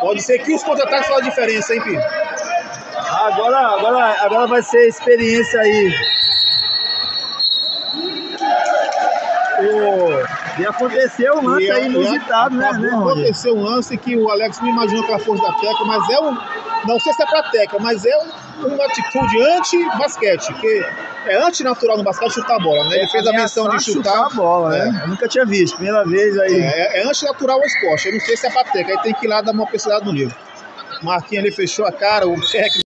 Pode ser que os contra-ataques façam a diferença, hein, Pio? Agora, agora, agora vai ser experiência aí. O... E aconteceu um lance E- aí inusitado, né, né? Aconteceu um lance que o Alex não imaginou aquela força da Teca, mas é um. Não sei se é pra Teca, mas é um- uma atitude anti-basquete, que é antinatural no basquete chutar a bola, né? Ele fez a menção de Ameaçar chutar. a bola, né? Eu nunca tinha visto, primeira vez aí. É, é antinatural o esporte. Eu não sei se é pra Teca, aí tem que ir lá dar uma pesquisada no livro. Marquinhos ali fechou a cara, o técnico.